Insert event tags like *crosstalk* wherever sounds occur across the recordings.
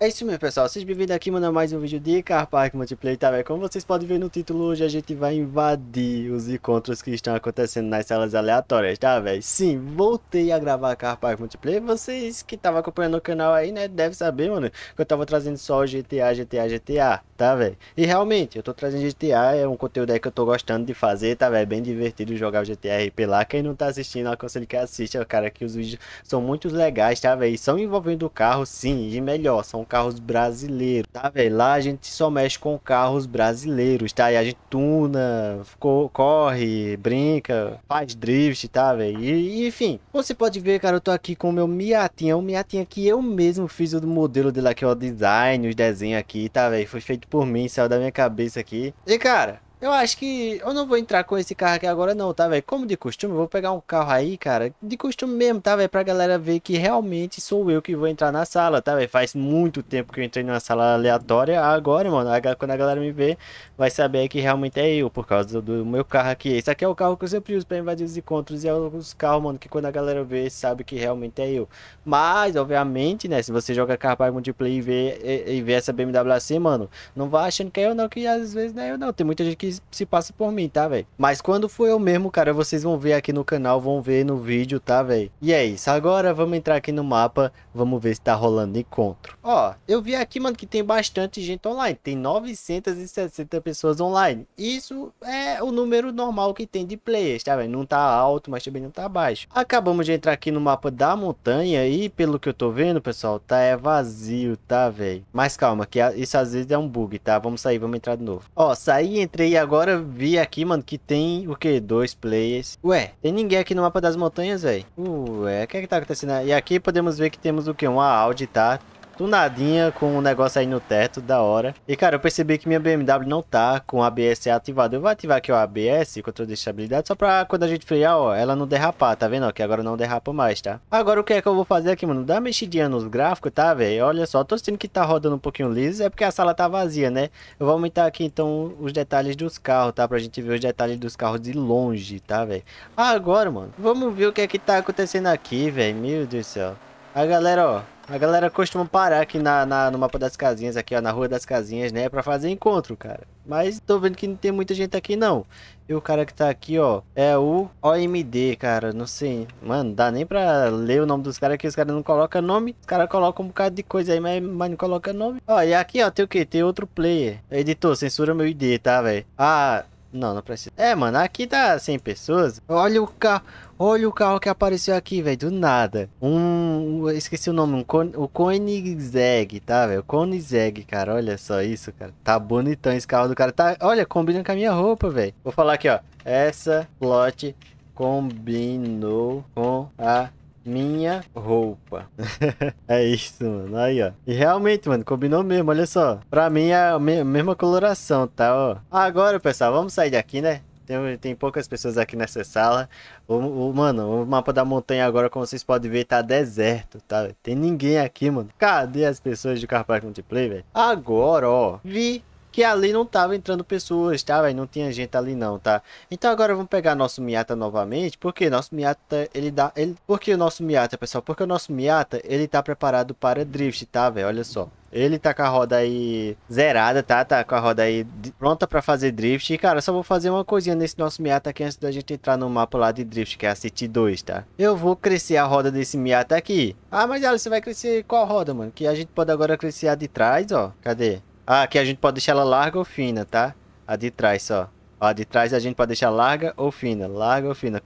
É isso mesmo, pessoal. Vocês bem-vindos aqui, mano, a mais um vídeo de Car Park Multiplayer, tá, velho? Como vocês podem ver no título, hoje a gente vai invadir os encontros que estão acontecendo nas salas aleatórias, tá, velho? Sim, voltei a gravar Car Park Multiplayer. Vocês que estavam acompanhando o canal aí, né, devem saber, mano, que eu tava trazendo só GTA, GTA, GTA, tá, velho? E realmente, eu tô trazendo GTA, é um conteúdo aí que eu tô gostando de fazer, tá, velho? Bem divertido jogar o GTA RP lá. Quem não tá assistindo, aconselho que assista, cara, que os vídeos são muito legais, tá, velho? São envolvendo o carro, sim, e melhor, são carros brasileiros, tá, velho? Lá a gente só mexe com carros brasileiros, tá? E a gente tuna, co corre, brinca, faz drift, tá, velho? E, enfim, você pode ver, cara, eu tô aqui com o meu Miatinha, o Miatinha que eu mesmo fiz o modelo dele aqui, ó, o design, os desenhos aqui, tá, velho? Foi feito por mim, saiu da minha cabeça aqui. E, cara, eu acho que eu não vou entrar com esse carro aqui agora não, tá, velho? Como de costume, eu vou pegar um carro aí, cara, de costume mesmo, tá, velho? Pra galera ver que realmente sou eu que vou entrar na sala, tá, velho? Faz muito tempo que eu entrei numa sala aleatória, agora, mano, quando a galera me ver, vai saber que realmente é eu, por causa do meu carro aqui. Esse aqui é o carro que eu sempre uso pra invadir os encontros, e é os carros, mano, que quando a galera vê, sabe que realmente é eu. Mas, obviamente, né, se você joga carro para multiplayer e vê, e, e vê essa BMW assim, mano, não vá achando que é eu não, que às vezes não é eu não. Tem muita gente que se passa por mim, tá, velho? Mas quando foi eu mesmo, cara, vocês vão ver aqui no canal, vão ver no vídeo, tá, velho? E é isso. Agora vamos entrar aqui no mapa, vamos ver se tá rolando encontro. Ó, eu vi aqui, mano, que tem bastante gente online. Tem 960 pessoas online. Isso é o número normal que tem de players, tá, velho? Não tá alto, mas também não tá baixo. Acabamos de entrar aqui no mapa da montanha e, pelo que eu tô vendo, pessoal, tá é vazio, tá, velho? Mas calma, que isso às vezes é um bug, tá? Vamos sair, vamos entrar de novo. Ó, saí, entrei agora vi aqui, mano, que tem o que? Dois players. Ué, tem ninguém aqui no mapa das montanhas, velho. Ué, o que é que tá acontecendo? E aqui podemos ver que temos o que? Uma Audi, tá? Tunadinha com um negócio aí no teto, da hora. E, cara, eu percebi que minha BMW não tá com o ABS ativado. Eu vou ativar aqui o ABS, controle de estabilidade, só pra quando a gente frear, ó, ela não derrapar, tá vendo? Ó, que agora não derrapa mais, tá? Agora, o que é que eu vou fazer aqui, mano? Dá uma mexidinha nos gráficos, tá, velho? Olha só, tô sentindo que tá rodando um pouquinho liso, é porque a sala tá vazia, né? Eu vou aumentar aqui, então, os detalhes dos carros, tá? Pra gente ver os detalhes dos carros de longe, tá, velho? Agora, mano, vamos ver o que é que tá acontecendo aqui, velho. Meu Deus do céu. A galera, ó, a galera costuma parar aqui na, na, no mapa das casinhas, aqui ó, na rua das casinhas, né, pra fazer encontro, cara. Mas tô vendo que não tem muita gente aqui, não. E o cara que tá aqui, ó, é o OMD, cara, não sei. Mano, dá nem pra ler o nome dos caras, que os caras não colocam nome. Os caras colocam um bocado de coisa aí, mas, mas não colocam nome. Ó, e aqui, ó, tem o que? Tem outro player. Editor, censura meu ID, tá, velho? Ah... Não, não precisa. É, mano, aqui tá 100 pessoas. Olha o carro. Olha o carro que apareceu aqui, velho, do nada. Um, esqueci o nome, um, o Koenigsegg, tá, velho? Koenigsegg, cara, olha só isso, cara. Tá bonitão esse carro do cara. Tá, olha, combina com a minha roupa, velho. Vou falar aqui, ó. Essa plot combinou com a minha roupa. *laughs* é isso, mano. Aí, ó. E realmente, mano, combinou mesmo, olha só. Pra mim é a mesma coloração, tá, ó. Agora, pessoal, vamos sair daqui, né? Tem, tem poucas pessoas aqui nessa sala. O, o, mano, o mapa da montanha agora, como vocês podem ver, tá deserto, tá? Tem ninguém aqui, mano. Cadê as pessoas de Carpark Multiplayer, velho? Agora, ó. Vi que ali não tava entrando pessoas, tá, velho? Não tinha gente ali não, tá? Então agora vamos pegar nosso Miata novamente, porque nosso Miata, ele dá... Ele... Por que o nosso Miata, pessoal? Porque o nosso Miata, ele tá preparado para drift, tá, velho? Olha só. Ele tá com a roda aí zerada, tá? Tá com a roda aí pronta pra fazer drift. E, cara, só vou fazer uma coisinha nesse nosso Miata aqui antes da gente entrar no mapa lá de drift, que é a City 2, tá? Eu vou crescer a roda desse Miata aqui. Ah, mas ela, você vai crescer qual roda, mano? Que a gente pode agora crescer a de trás, ó. Cadê? Ah, aqui a gente pode deixar ela larga ou fina, tá? A de trás só. A de trás a gente pode deixar larga ou fina. Larga ou fina.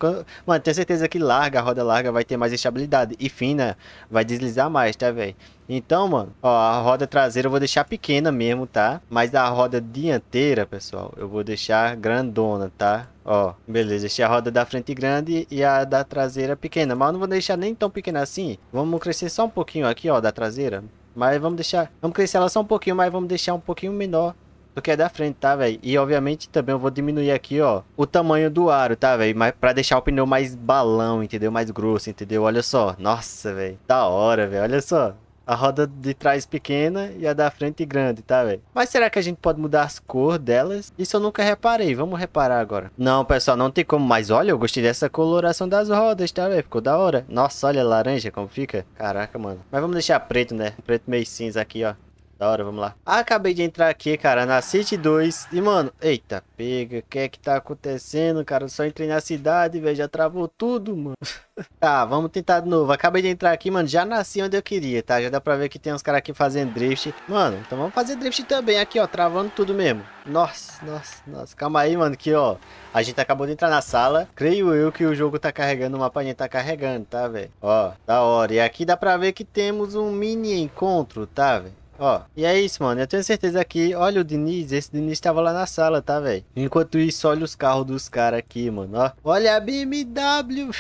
Mano, tenho certeza que larga, a roda larga vai ter mais estabilidade. E fina vai deslizar mais, tá, velho? Então, mano, ó, a roda traseira eu vou deixar pequena mesmo, tá? Mas a roda dianteira, pessoal, eu vou deixar grandona, tá? Ó, beleza, deixei a roda da frente grande e a da traseira pequena. Mas eu não vou deixar nem tão pequena assim. Vamos crescer só um pouquinho aqui, ó, da traseira. Mas vamos deixar... Vamos crescer ela só um pouquinho, mas vamos deixar um pouquinho menor do que é da frente, tá, velho? E obviamente também eu vou diminuir aqui, ó, o tamanho do aro, tá, velho? Mas pra deixar o pneu mais balão, entendeu? Mais grosso, entendeu? Olha só. Nossa, velho. Da hora, velho. Olha só. A roda de trás pequena e a da frente grande, tá, velho? Mas será que a gente pode mudar as cores delas? Isso eu nunca reparei. Vamos reparar agora. Não, pessoal, não tem como. Mas olha, eu gostei dessa coloração das rodas, tá, velho? Ficou da hora. Nossa, olha laranja como fica. Caraca, mano. Mas vamos deixar preto, né? Preto meio cinza aqui, ó. Da hora, vamos lá. Acabei de entrar aqui, cara, na City 2. E, mano, eita, pega. O que é que tá acontecendo, cara? Eu só entrei na cidade, velho. Já travou tudo, mano. *laughs* tá, vamos tentar de novo. Acabei de entrar aqui, mano. Já nasci onde eu queria, tá? Já dá pra ver que tem uns caras aqui fazendo drift. Mano, então vamos fazer drift também aqui, ó. Travando tudo mesmo. Nossa, nossa, nossa. Calma aí, mano, que, ó. A gente acabou de entrar na sala. Creio eu que o jogo tá carregando, o mapa tá carregando, tá, velho? Ó, da hora. E aqui dá pra ver que temos um mini encontro, tá, velho? Ó, e é isso, mano. Eu tenho certeza que, olha o Diniz, esse Diniz tava lá na sala, tá, velho? Enquanto isso, olha os carros dos caras aqui, mano, ó. Olha a BMW,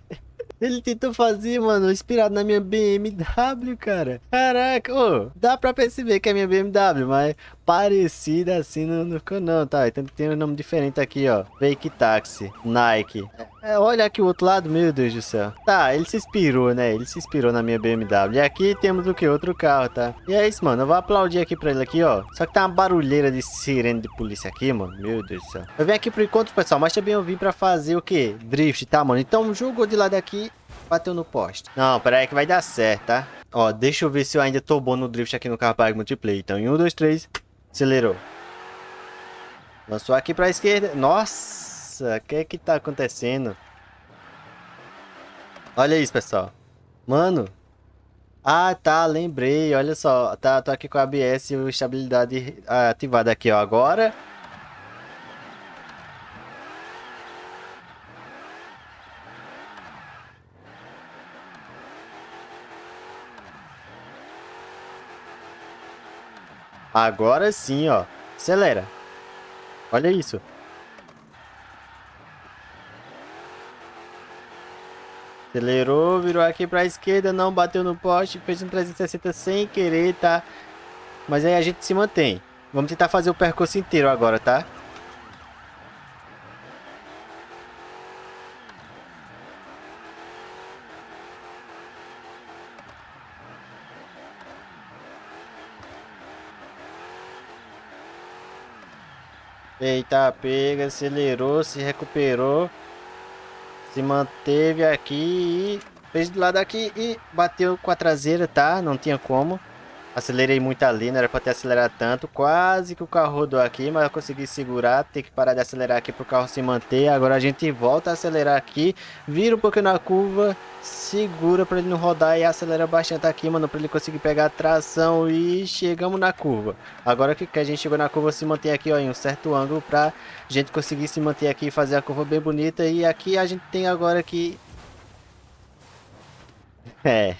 *laughs* Ele tentou fazer, mano, inspirado na minha BMW, cara. Caraca, ô, dá pra perceber que é minha BMW, mas parecida assim não, não ficou não, tá? Então tem um nome diferente aqui, ó. Fake Taxi, Nike. É, olha aqui o outro lado, meu Deus do céu. Tá, ele se inspirou, né? Ele se inspirou na minha BMW. E aqui temos o que? Outro carro, tá? E é isso, mano. Eu vou aplaudir aqui pra ele aqui, ó. Só que tá uma barulheira de sirene de polícia aqui, mano. Meu Deus do céu. Eu vim aqui pro encontro, pessoal, mas também eu vim pra fazer o quê? Drift, tá, mano? Então jogou de lado aqui, bateu no poste. Não, pera aí que vai dar certo, tá? Ó, deixa eu ver se eu ainda tô bom no drift aqui no carro Park Multiplayer. Então, em um, dois, três, acelerou. Lançou aqui pra esquerda. Nossa, o que é que tá acontecendo? Olha isso, pessoal. Mano. Ah, tá, lembrei. Olha só, tá, tô aqui com a ABS e estabilidade ativada aqui, ó. Agora Agora sim, ó. Acelera. Olha isso. Acelerou, virou aqui pra esquerda, não bateu no poste, fez um 360 sem querer, tá? Mas aí a gente se mantém. Vamos tentar fazer o percurso inteiro agora, tá? Eita, pega, acelerou, se recuperou. Se manteve aqui e fez do lado aqui e bateu com a traseira, tá? Não tinha como. Acelerei muito ali, não era pra ter acelerado tanto. Quase que o carro rodou aqui, mas eu consegui segurar. Tem que parar de acelerar aqui pro carro se manter. Agora a gente volta a acelerar aqui. Vira um pouquinho na curva. Segura pra ele não rodar e acelera bastante aqui, mano. Pra ele conseguir pegar a tração e chegamos na curva. Agora que a gente chegou na curva, se mantém aqui ó, em um certo ângulo pra gente conseguir se manter aqui e fazer a curva bem bonita. E aqui a gente tem agora que é,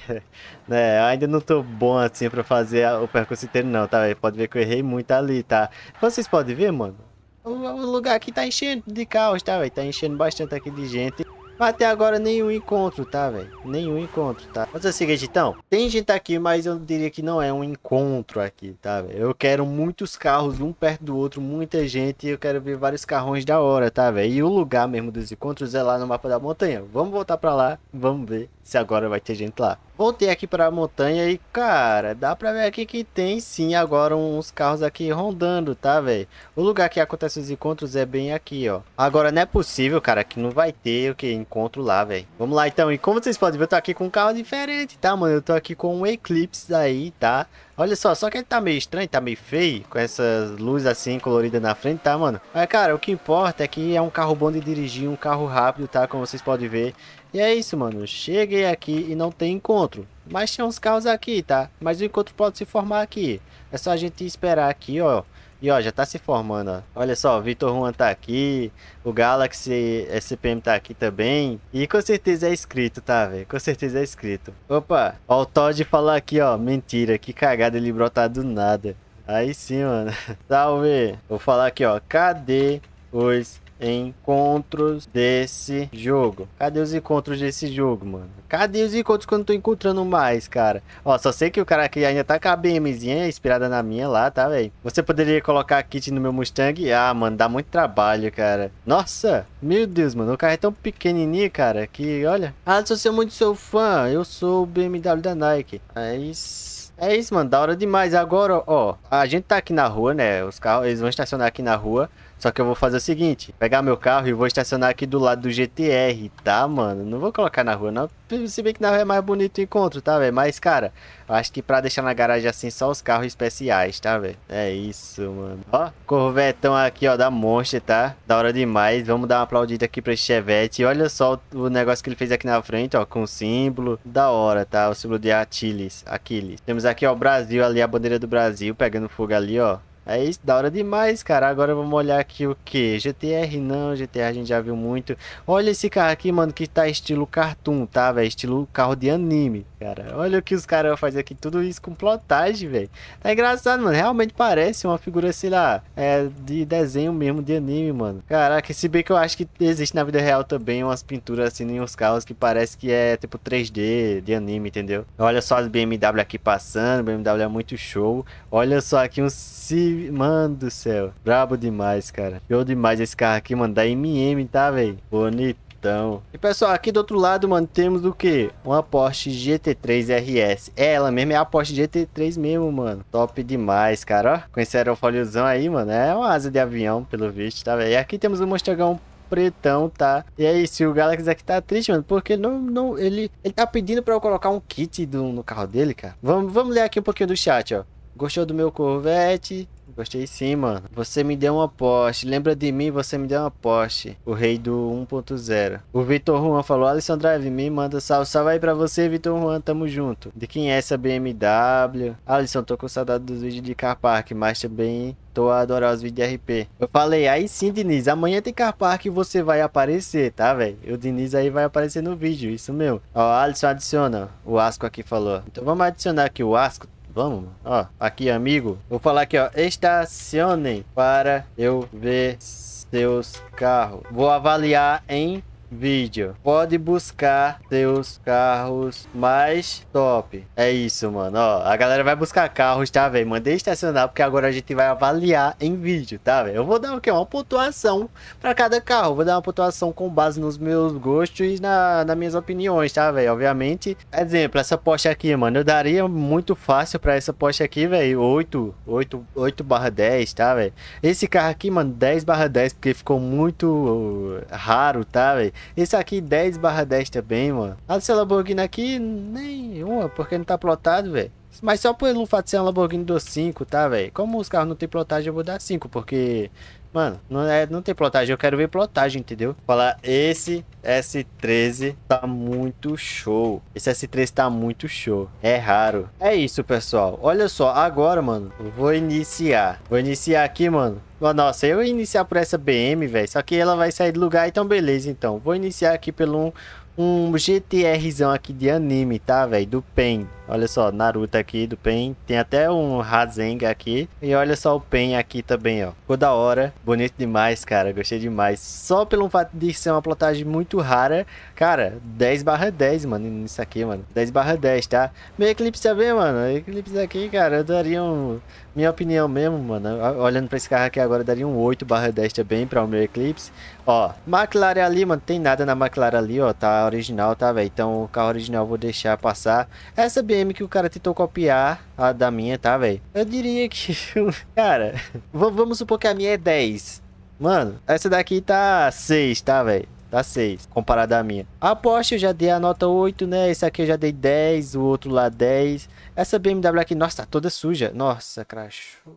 né, ainda não tô bom assim pra fazer o percurso inteiro não, tá? Pode ver que eu errei muito ali, tá? Vocês podem ver, mano, o, lugar aqui tá enchendo de carros, tá? Tá enchendo bastante aqui de gente. Mas até agora nenhum encontro, tá, velho? Nenhum encontro, tá? Mas é o seguinte, então. Tem gente aqui, mas eu diria que não é um encontro aqui, tá, velho? Eu quero muitos carros, um perto do outro, muita gente. Eu quero ver vários carrões da hora, tá, velho? E o lugar mesmo dos encontros é lá no mapa da montanha. Vamos voltar pra lá, vamos ver se agora vai ter gente lá. Voltei aqui para a montanha e, cara, dá pra ver aqui que tem sim agora uns carros aqui rondando, tá, velho? O lugar que acontece os encontros é bem aqui, ó. Agora não é possível, cara, que não vai ter o que encontro lá, velho. Vamos lá então. E como vocês podem ver, eu tô aqui com um carro diferente, tá, mano? Eu tô aqui com um Eclipse aí, tá? Olha só, só que ele tá meio estranho, tá meio feio, com essas luzes assim coloridas na frente, tá, mano? Mas, cara, o que importa é que é um carro bom de dirigir, um carro rápido, tá? Como vocês podem ver. E é isso, mano. Cheguei aqui e não tem encontro. Mas tem uns carros aqui, tá? Mas o encontro pode se formar aqui. É só a gente esperar aqui, ó. E ó, já tá se formando, ó. Olha só, o Vitor Juan tá aqui. O Galaxy SPM tá aqui também. E com certeza é inscrito, tá, velho? Com certeza é inscrito. Opa, ó, o Todd falou aqui, ó. Mentira, que cagada ele brotar do nada. Aí sim, mano. *laughs* Salve. Vou falar aqui, ó. Cadê os encontros desse jogo. Cadê os encontros desse jogo, mano? Cadê os encontros que eu não tô encontrando mais, cara? Ó, só sei que o cara aqui ainda tá com a BMzinha inspirada na minha lá, tá, velho? Você poderia colocar kit no meu Mustang? Ah, mano, dá muito trabalho, cara. Nossa, meu Deus, mano. O carro é tão pequenininho, cara, que, olha... Ah, se você é muito seu fã, eu sou o BMW da Nike. É isso... É isso, mano. Da hora demais. Agora, ó, a gente tá aqui na rua, né? Os carros, eles vão estacionar aqui na rua. Só que eu vou fazer o seguinte, pegar meu carro e vou estacionar aqui do lado do GTR, tá, mano? Não vou colocar na rua, não. Se bem que na rua é mais bonito o encontro, tá, velho? Mas, cara, acho que pra deixar na garagem assim, só os carros especiais, tá, velho? É isso, mano. Ó, Corvetão aqui, ó, da Monster, tá? Da hora demais. Vamos dar uma aplaudida aqui pra esse Chevette. Olha só o negócio que ele fez aqui na frente, ó, com o símbolo. Da hora, tá? O símbolo de Aquiles. Aquiles. Temos aqui, ó, o Brasil ali, a bandeira do Brasil, pegando fogo ali, ó. É isso, da hora demais, cara. Agora vamos olhar aqui o que? GTR não, GTR a gente já viu muito. Olha esse carro aqui, mano, que tá estilo cartoon, tá, velho? Estilo carro de anime, cara. Olha o que os caras fazem aqui, tudo isso com plotagem, velho. Tá engraçado, mano. Realmente parece uma figura, sei lá, é, de desenho mesmo, de anime, mano. Caraca, se bem que eu acho que existe na vida real também umas pinturas assim em uns carros que parece que é tipo 3D de anime, entendeu? Olha só as BMW aqui passando, BMW é muito show. Olha só aqui Mano do céu. Brabo demais, cara. Show demais esse carro aqui, mano. Da MM, tá, velho? Bonitão. E pessoal, aqui do outro lado, mano, temos o que? Uma Porsche GT3 RS. É, ela mesmo é a Porsche GT3 mesmo, mano. Top demais, cara, ó. Com esse aerofóliozão aí, mano. É uma asa de avião, pelo visto, tá, velho? E aqui temos o Mustangão pretão, tá? E aí, se o Galaxy aqui tá triste, mano, porque não, não, ele, ele tá pedindo pra eu colocar um kit do, no carro dele, cara. Vamos, vamos ler aqui um pouquinho do chat, ó. Gostou do meu Corvette? Gostei sim, mano. Você me deu uma Porsche. Lembra de mim? Você me deu uma Porsche. O rei do 1.0. O Vitor Juan falou: Alisson Drive, me manda salve. Salve aí pra você, Vitor Juan. Tamo junto. De quem é essa BMW? Alisson, tô com saudade dos vídeos de Car Park, mas também tô a adorar os vídeos de RP. Eu falei, aí sim, Diniz. Amanhã tem Car Park e você vai aparecer, tá, velho? O Diniz aí vai aparecer no vídeo, isso mesmo. Ó, Alisson adiciona. O Asco aqui falou. Então vamos adicionar aqui o Asco. Vamos, ó, aqui amigo. Vou falar aqui, ó, estacionem para eu ver seus carros. Vou avaliar em vídeo. Pode buscar seus carros mais top. É isso, mano. Ó, a galera vai buscar carros, tá, velho? Mandei estacionar porque agora a gente vai avaliar em vídeo, tá, velho? Eu vou dar o quê? Uma pontuação para cada carro. Vou dar uma pontuação com base nos meus gostos e na, nas minhas opiniões, tá, velho? Obviamente. Exemplo, essa Porsche aqui, mano. Eu daria muito fácil para essa Porsche aqui, velho. 8, 8, 8 barra 10, tá, velho? Esse carro aqui, mano, 10 barra 10 porque ficou muito raro, tá, velho? Esse aqui 10 barra 10 também, mano. A dessa Lamborghini aqui, nenhuma, porque não tá plotado, velho. Mas só pelo fato de ser uma Lamborghini do 5, tá, velho? Como os carros não tem plotagem, eu vou dar 5, porque... Mano, não, é, não tem plotagem, eu quero ver plotagem, entendeu? Falar, esse S13 tá muito show. Esse S13 tá muito show. É raro. É isso, pessoal. Olha só, agora, mano, vou iniciar. Vou iniciar aqui, mano. Nossa, eu ia iniciar por essa BM, velho. Só que ela vai sair do lugar, então beleza, então. Vou iniciar aqui pelo um, um GTRzão aqui de anime, tá, velho? Do PEN. Olha só, Naruto aqui do Pen. Tem até um Rasengan aqui. E olha só o Pen aqui também, ó. Ficou da hora. Bonito demais, cara. Gostei demais. Só pelo fato de ser uma plotagem muito rara. Cara, 10 barra 10, mano. Nisso aqui, mano. 10 barra 10, tá? Meu Eclipse também, mano. Eclipse aqui, cara. Eu daria um... Minha opinião mesmo, mano. Olhando pra esse carro aqui agora, daria um 8 barra 10 também pra o meu Eclipse. Ó, McLaren ali, mano. Tem nada na McLaren ali, ó. Tá original, tá, velho? Então o carro original eu vou deixar passar. Essa BM que o cara tentou copiar a da minha, tá, velho? Eu diria que, *laughs* cara, vamos supor que a minha é 10. Mano, essa daqui tá 6, tá, velho? Tá 6, comparada à minha. A Porsche eu já dei a nota 8, né? Esse aqui eu já dei 10, o outro lá 10. Essa BMW aqui, nossa, tá toda suja. Nossa, crachou.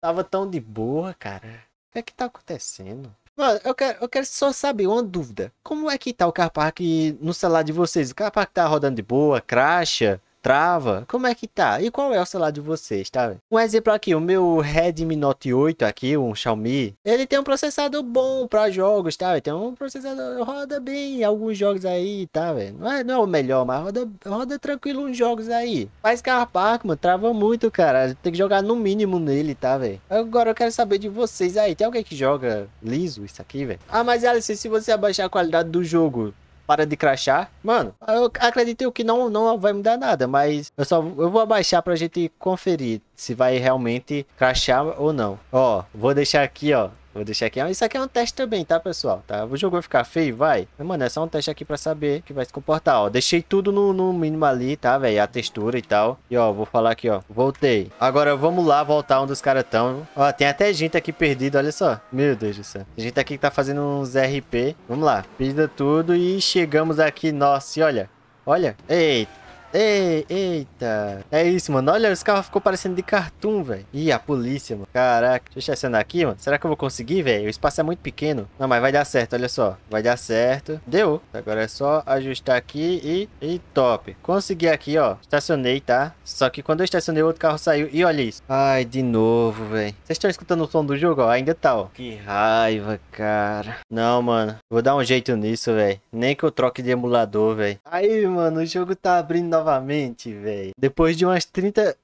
Tava tão de boa, cara. O que é que tá acontecendo? Mano, eu quero, eu quero só saber uma dúvida. Como é que tá o Car Park no celular de vocês? O Car Park tá rodando de boa, cracha? Trava? Como é que tá? E qual é o celular de vocês, tá? Um exemplo aqui, o meu Redmi Note 8 aqui, um Xiaomi, ele tem um processador bom para jogos, tá? Tem um processador, roda bem alguns jogos aí, tá, velho? Não é, não é o melhor, mas roda, roda tranquilo uns jogos aí. Mas Carpark, mano, trava muito, cara. Tem que jogar no mínimo nele, tá, velho? Agora eu quero saber de vocês aí. Tem alguém que joga liso isso aqui, velho? Ah, mas Alice, se você abaixar a qualidade do jogo, para de crachar. Mano, eu acredito que não, não vai mudar nada, mas eu só eu vou abaixar pra gente conferir se vai realmente crachar ou não. Ó, vou deixar aqui, ó, Vou deixar aqui. Isso aqui é um teste também, tá, pessoal? Tá? O jogo vai ficar feio? Vai. Mas, mano, é só um teste aqui pra saber que vai se comportar, ó. Deixei tudo no, no mínimo ali, tá, velho? A textura e tal. E, ó, vou falar aqui, ó. Voltei. Agora, vamos lá voltar onde os caras estão. Ó, tem até gente aqui perdida, olha só. Meu Deus do céu. Tem gente aqui que tá fazendo uns RP. Vamos lá. Pisa tudo e chegamos aqui. Nossa, e olha. Olha. Eita. Ei, eita. É isso, mano. Olha, os carros ficou parecendo de cartoon, velho. Ih, a polícia, mano. Caraca. Deixa eu estacionar aqui, mano. Será que eu vou conseguir, velho? O espaço é muito pequeno. Não, mas vai dar certo, olha só. Vai dar certo. Deu. Agora é só ajustar aqui e... E top. Consegui aqui, ó. Estacionei, tá? Só que quando eu estacionei, o outro carro saiu. E olha isso. Ai, de novo, velho. Vocês estão escutando o som do jogo, ó? Ainda tá, ó. Que raiva, cara. Não, mano. Vou dar um jeito nisso, velho. Nem que eu troque de emulador, velho. Aí, mano, o jogo tá abrindo novamente, velho. Depois de umas 30.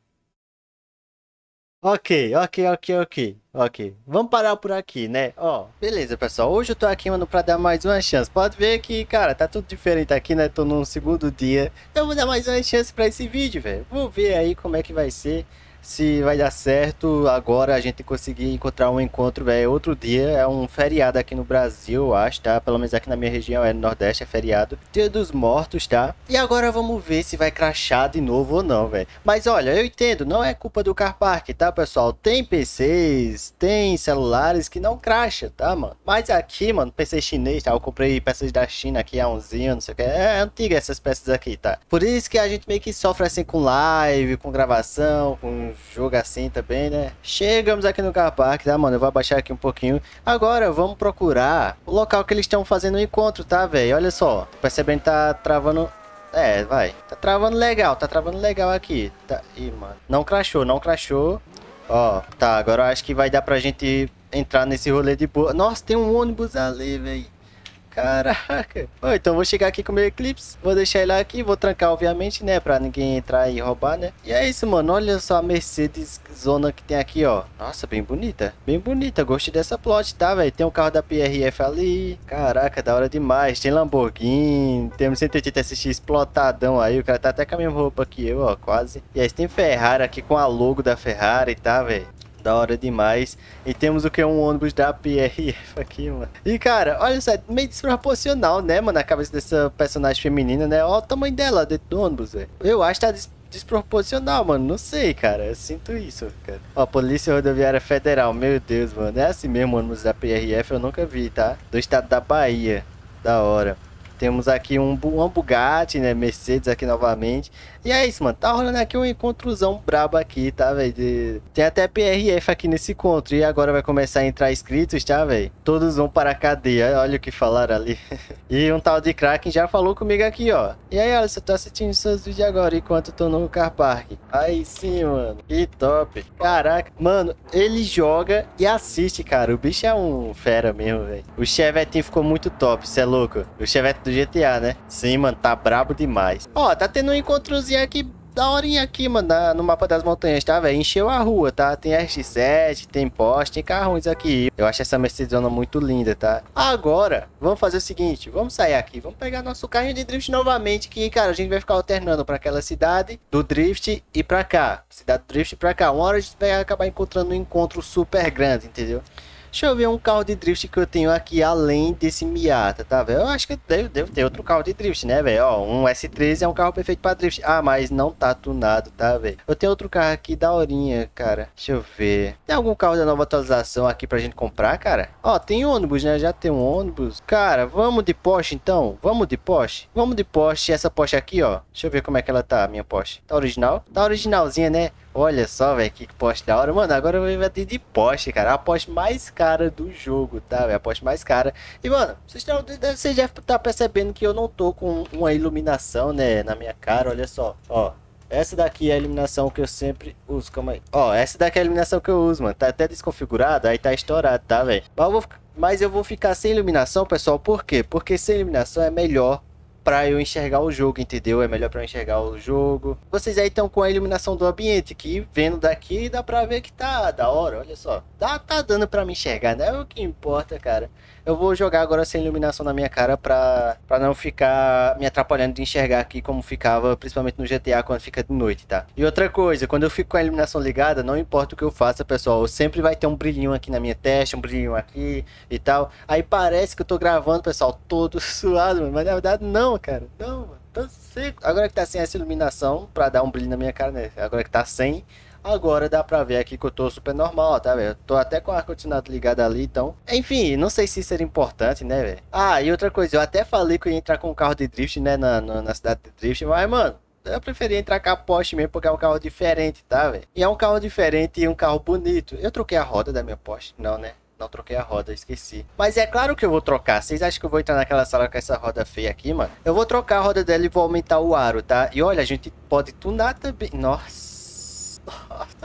Ok, ok, ok, ok, ok. Vamos parar por aqui, né? Ó, beleza, pessoal. Hoje eu tô aqui, mano, pra dar mais uma chance. Pode ver que, cara, tá tudo diferente aqui, né? Tô no segundo dia. Eu vou dar mais uma chance pra esse vídeo, velho. Vou ver aí como é que vai ser se vai dar certo agora a gente conseguir encontrar um encontro, velho. Outro dia é um feriado aqui no Brasil, eu acho, tá? Pelo menos aqui na minha região, é no Nordeste, é feriado. Dia dos Mortos, tá? E agora vamos ver se vai crachar de novo ou não, velho. Mas olha, eu entendo, não é culpa do Car Park, tá, pessoal? Tem PCs, tem celulares que não cracham, tá, mano? Mas aqui, mano, PC chinês, tá? Eu comprei peças da China aqui há uns anos, não sei o que. É antiga essas peças aqui, tá? Por isso que a gente meio que sofre assim com live, com gravação, com jogo assim também, né? Chegamos aqui no car park, tá, mano? Eu vou abaixar aqui um pouquinho. Agora, vamos procurar o local que eles estão fazendo o encontro, tá, velho? Olha só. Percebendo que tá travando... É, vai. Tá travando legal, tá travando legal aqui. Tá... Ih, mano. Não crashou, não crashou. Ó, tá. Agora eu acho que vai dar pra gente entrar nesse rolê de boa. Nossa, tem um ônibus ali, velho. Caraca. Então vou chegar aqui com o meu Eclipse. Vou deixar ele aqui. Vou trancar, obviamente, né? Pra ninguém entrar e roubar, né? E é isso, mano. Olha só a Mercedes zona que tem aqui, ó. Nossa, bem bonita. Bem bonita. Gostei dessa plot, tá, velho? Tem um carro da PRF ali. Caraca, da hora demais. Tem Lamborghini. Temos 180 SX explotadão aí. O cara tá até com a mesma roupa que eu, ó. Quase. E aí tem Ferrari aqui com a logo da Ferrari, tá, velho? Da hora demais. E temos o que? Um ônibus da PRF aqui, mano. E, cara, olha só, meio desproporcional, né, mano? A cabeça dessa personagem feminina, né? Olha o tamanho dela dentro do ônibus, velho. Eu acho que tá des desproporcional, mano. Não sei, cara. Eu sinto isso, cara. Ó, Polícia Rodoviária Federal. Meu Deus, mano. É assim mesmo, ônibus da PRF. Eu nunca vi, tá? Do estado da Bahia. Da hora. Temos aqui um, um Bugatti, né? Mercedes aqui novamente. E é isso, mano. Tá rolando aqui um encontrozão brabo aqui, tá, velho? Tem até PRF aqui nesse encontro. E agora vai começar a entrar inscritos, tá, velho? Todos vão para a cadeia. Olha o que falaram ali. *laughs* e um tal de Kraken já falou comigo aqui, ó. E aí, Alisson, tô assistindo seus vídeos agora enquanto tô no car park. Aí sim, mano. Que top. Caraca. Mano, ele joga e assiste, cara. O bicho é um fera mesmo, velho. O Chevetinho ficou muito top, cê é louco. O Chevette do GTA, né? Sim, mano, tá brabo demais. Ó, tá tendo um encontrozinho aqui da horinha aqui, mano, no mapa das montanhas, tá, velho? Encheu a rua, tá? Tem RX-7, tem poste, tem carros aqui. Eu acho essa Mercedes muito linda, tá? Agora, vamos fazer o seguinte, vamos sair aqui, vamos pegar nosso carrinho de drift novamente, que, cara, a gente vai ficar alternando para aquela cidade do drift e pra cá. Cidade do drift e pra cá. Uma hora a gente vai acabar encontrando um encontro super grande, entendeu? Deixa eu ver um carro de drift que eu tenho aqui além desse Miata, tá, velho? Eu acho que deve, deve ter outro carro de drift, né, velho? Ó, um S13 é um carro perfeito para drift. Ah, mas não tá tunado, tá, velho? Eu tenho outro carro aqui da horinha, cara. Deixa eu ver. Tem algum carro da nova atualização aqui pra gente comprar, cara? Ó, tem ônibus, né? Já tem um ônibus. Cara, vamos de Porsche, então? Vamos de Porsche? Vamos de Porsche. Essa Porsche aqui, ó. Deixa eu ver como é que ela tá, minha Porsche. Tá original? Tá originalzinha, né? Olha só, velho, que Porsche da hora. Mano, agora eu vou ter de Porsche, cara. A Porsche mais cara do jogo, tá, velho? A Porsche mais cara. E, mano, vocês, estão, já tá percebendo que eu não tô com uma iluminação, né, na minha cara. Olha só, ó. Essa daqui é a iluminação que eu sempre uso. Calma aí. Ó, essa daqui é a iluminação que eu uso, mano. Tá até desconfigurado, aí tá estourado, tá, velho? Mas. Mas eu vou ficar sem iluminação, pessoal. Por quê? Porque sem iluminação é melhor para eu enxergar o jogo, entendeu? É melhor para eu enxergar o jogo. Vocês aí estão com a iluminação do ambiente, que vendo daqui dá para ver que tá da hora, olha só. Dá, tá dando para me enxergar, né? É o que importa, cara. Eu vou jogar agora sem iluminação na minha cara pra, pra não ficar me atrapalhando de enxergar aqui como ficava, principalmente no GTA quando fica de noite, tá? E outra coisa, quando eu fico com a iluminação ligada, não importa o que eu faça, pessoal, sempre vai ter um brilhinho aqui na minha testa, um brilhinho aqui e tal. Aí parece que eu tô gravando, pessoal, todo *laughs* suado, mas na verdade não, cara. Não, mano. Tô seco. Agora que tá sem essa iluminação, pra dar um brilho na minha cara, né? Agora que tá sem, Agora dá pra ver aqui que eu tô super normal, tá, velho? Tô até com o ar-condicionado ligado ali, então... Enfim, não sei se isso era importante, né, velho? Ah, e outra coisa, eu até falei que eu ia entrar com um carro de drift, né, na, na, na cidade de drift, mas, mano... Eu preferia entrar com a Porsche mesmo, porque é um carro diferente, tá, velho? E é um carro diferente e um carro bonito. Eu troquei a roda da minha Porsche? Não, né? Não troquei a roda, esqueci. Mas é claro que eu vou trocar. Vocês acham que eu vou entrar naquela sala com essa roda feia aqui, mano? Eu vou trocar a roda dela e vou aumentar o aro, tá? E olha, a gente pode tunar também. Nossa.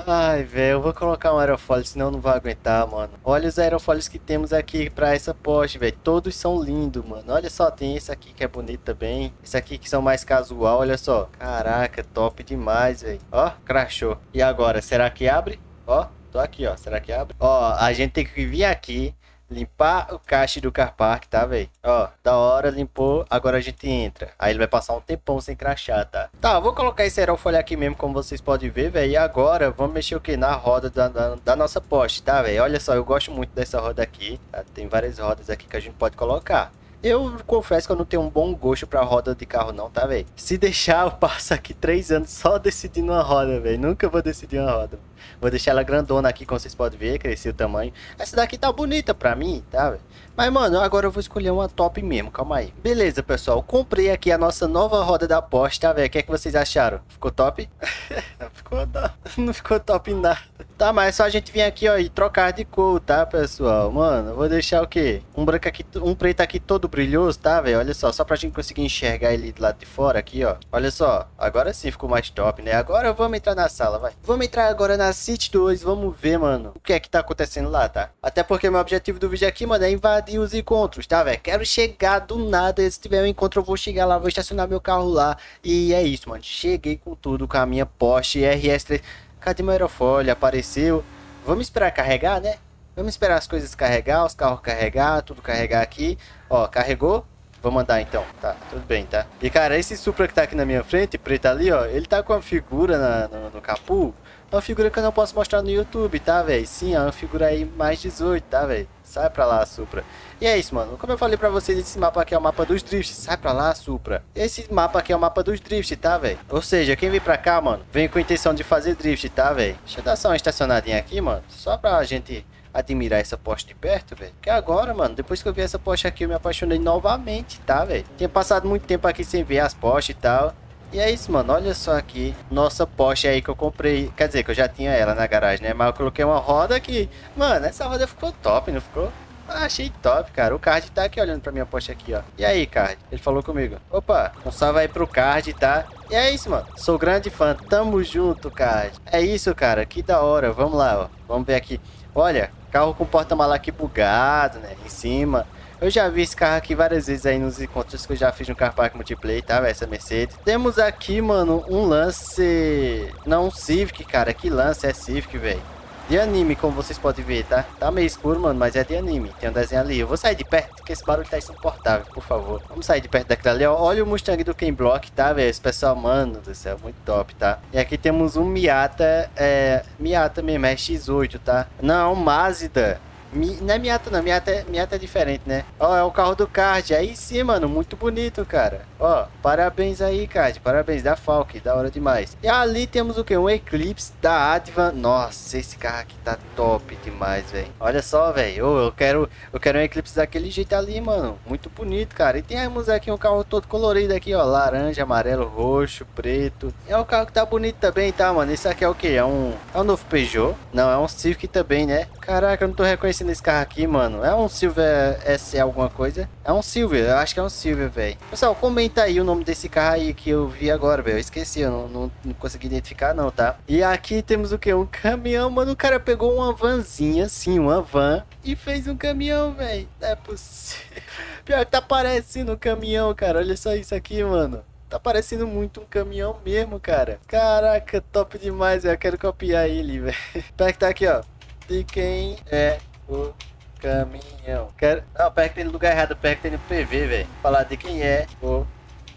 Ai, velho, eu vou colocar um aerofólio, senão não vou aguentar, mano. Olha os aerofólios que temos aqui pra essa Porsche, velho. Todos são lindos, mano. Olha só, tem esse aqui que é bonito também. Esse aqui que são mais casual, olha só. Caraca, top demais, velho. Ó, crashou. E agora, será que abre? Ó, tô aqui, ó. Será que abre? Ó, a gente tem que vir aqui limpar o caixa do car park, tá, velho? Ó, da hora, limpou, agora a gente entra. Aí ele vai passar um tempão sem crachar, tá? Tá, vou colocar esse aerofólio aqui mesmo, como vocês podem ver, velho. E agora, vamos mexer o que? Na roda da, da, da nossa poste, tá, velho? Olha só, eu gosto muito dessa roda aqui, tá? Tem várias rodas aqui que a gente pode colocar. Eu confesso que eu não tenho um bom gosto pra roda de carro não, tá, velho? Se deixar, eu passo aqui três anos só decidindo uma roda, velho. Nunca vou decidir uma roda. Vou deixar ela grandona aqui, como vocês podem ver, cresceu o tamanho. Essa daqui tá bonita pra mim, tá? Mas, mano, agora eu vou escolher uma top mesmo, calma aí. Beleza, pessoal, comprei aqui a nossa nova roda da Porsche, tá, velho? O que é que vocês acharam? Ficou top? *laughs* ficou, não, não ficou top nada. Tá, mas é só a gente vir aqui, ó, e trocar de cor, tá, pessoal? Mano, eu vou deixar o quê? Um branco aqui, um preto aqui todo brilhoso, tá, velho? Olha só, só pra gente conseguir enxergar ele do lado de fora aqui, ó. Olha só, agora sim ficou mais top, né? Agora vamos entrar na sala, vai. Vamos entrar agora na City 2, vamos ver, mano, o que é que tá acontecendo lá, tá? Até porque meu objetivo do vídeo aqui, mano, é invadir os encontros, tá, velho? Quero chegar do nada, se tiver um encontro eu vou chegar lá, vou estacionar meu carro lá. E é isso, mano. Cheguei com tudo, com a minha Porsche RS3. Cadê meu aerofólio? Apareceu. Vamos esperar carregar, né? Vamos esperar as coisas carregar, os carros carregar, tudo carregar aqui. Ó, carregou? Vamos andar então. Tá, tudo bem, tá? E cara, esse Supra que tá aqui na minha frente, preto ali, ó, ele tá com a figura na, no, no capu uma figura que eu não posso mostrar no YouTube, tá, velho? Sim, é uma figura aí mais 18, tá, velho? Sai pra lá, Supra. E é isso, mano. Como eu falei pra vocês, esse mapa aqui é o mapa dos drifts. Sai pra lá, Supra. Esse mapa aqui é o mapa dos drifts, tá, velho? Ou seja, quem vem pra cá, mano, vem com a intenção de fazer drift, tá, velho? Deixa eu dar só uma estacionadinha aqui, mano. Só pra gente admirar essa Porsche de perto, velho. Que agora, mano, depois que eu vi essa Porsche aqui, eu me apaixonei novamente, tá, velho? Tinha passado muito tempo aqui sem ver as Porsche e tal. E é isso, mano. Olha só aqui. Nossa Porsche aí que eu comprei. Quer dizer, que eu já tinha ela na garagem, né? Mas eu coloquei uma roda que... Mano, essa roda ficou top, não ficou? Ah, achei top, cara. O Card tá aqui olhando pra minha Porsche aqui, ó. E aí, Card? Ele falou comigo. Opa, um salve aí pro Card, tá? E é isso, mano. Sou grande fã. Tamo junto, Card. É isso, cara. Que da hora. Vamos lá, ó. Vamos ver aqui. Olha, carro com porta-mala aqui bugado, né? Em cima. Eu já vi esse carro aqui várias vezes aí nos encontros que eu já fiz no Car Park Multiplayer, tá? Essa Mercedes. Temos aqui, mano, um lance... Não, um Civic, cara. Que lance é Civic, velho? De anime, como vocês podem ver, tá? Tá meio escuro, mano, mas é de anime. Tem um desenho ali. Eu vou sair de perto, porque esse barulho tá insuportável, por favor. Vamos sair de perto daquilo ali, ó. Olha o Mustang do Ken Block, tá, velho? Esse pessoal, mano do céu, muito top, tá? E aqui temos um Miata, é... Miata mesmo, é X8, tá? Não, Mazda. Mi, não é Miata não, Miata é, Miata é diferente, né? Ó, é o carro do Card. Aí sim, mano, muito bonito, cara. Ó, parabéns aí, Card. Parabéns da Falk, da hora demais. E ali temos o que? Um Eclipse da Advan. Nossa, esse carro aqui tá top demais, velho. Olha só, velho. Oh, eu quero, eu quero um Eclipse daquele jeito ali, mano. Muito bonito, cara. E temos aqui um carro todo colorido aqui, ó. Laranja, amarelo, roxo, preto. É um carro que tá bonito também, tá, mano? Esse aqui é o que? É um, é um novo Peugeot? Não, é um Civic também, né? Caraca, eu não tô reconhecendo aparecendo esse carro aqui, mano? É um Silver S alguma coisa? É um Silver, eu acho que é um Silver, velho. Pessoal, comenta aí o nome desse carro aí que eu vi agora, velho. Eu esqueci, eu não, não, não, consegui identificar não, tá? E aqui temos o que? Um caminhão, mano. O cara pegou uma vanzinha, sim, uma van, e fez um caminhão, velho. Não é possível. *laughs* Pior que tá parecendo um caminhão, cara. Olha só isso aqui, mano. Tá parecendo muito um caminhão mesmo, cara. Caraca, top demais, velho. Eu quero copiar ele, velho. *laughs* Pega que tá aqui, ó. De quem é o caminhão? Quero... Não, tem no lugar errado. Tem no PV, velho. Falar de quem é o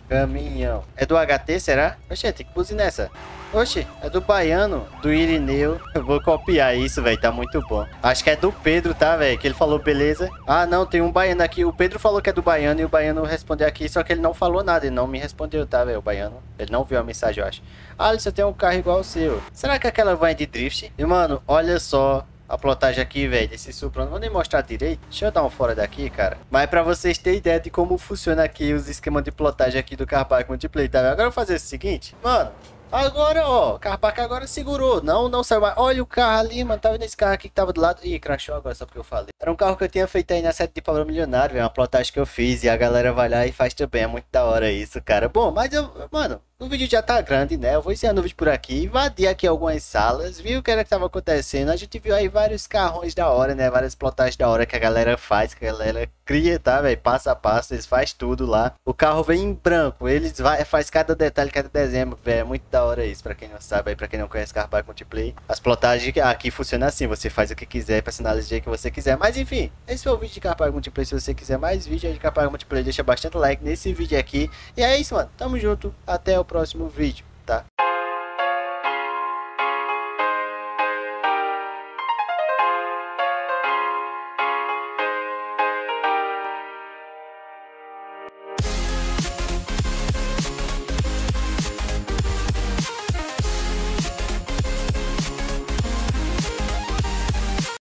caminhão. É do HT, será? Oxe, tem que pôr nessa. Oxe, é do Baiano, do Irineu. *laughs* Eu vou copiar isso, velho, tá muito bom. Acho que é do Pedro, tá, velho? Que ele falou, beleza. Ah, não, tem um Baiano aqui. O Pedro falou que é do Baiano e o Baiano respondeu aqui, só que ele não falou nada, ele não me respondeu, tá, velho? O Baiano. Ele não viu a mensagem, eu acho. Ah, Alisson, tem um carro igual o seu. Será que aquela van é de drift? E, mano, olha só a plotagem aqui, velho, desse Supra. Não vou nem mostrar direito. Deixa eu dar um fora daqui, cara. Mas pra vocês terem ideia de como funciona aqui os esquemas de plotagem aqui do Carpark Multiplayer, tá? Agora eu vou fazer o seguinte. Mano, Agora, ó, Carpac agora segurou. Não, não saiu mais. Olha o carro ali, mano. Tá vendo esse carro aqui que tava do lado? Ih, crashou agora, só porque eu falei. Era um carro que eu tinha feito aí na sete de Pablo Milionário, é uma plotagem que eu fiz. E a galera vai lá e faz também. É muito da hora isso, cara. Bom, mas eu, mano, o vídeo já tá grande, né? Eu vou encerrando o vídeo por aqui, invadir aqui algumas salas, viu o que era que tava acontecendo. A gente viu aí vários carrões da hora, né? Várias plotagens da hora que a galera faz, que a galera cria, tá, velho? Passo a passo, eles faz tudo lá. O carro vem em branco, eles vai, faz cada detalhe, cada dezembro, velho. É muito da hora isso, pra quem não sabe, aí pra quem não conhece Carpark Multiplayer. As plotagens aqui funcionam assim, você faz o que quiser, personaliza o jeito que você quiser. Mas enfim, esse foi o vídeo de Carpark Multiplayer. Se você quiser mais vídeo de Carpark Multiplayer, deixa bastante like nesse vídeo aqui. E é isso, mano. Tamo junto, até o próximo vídeo, tá?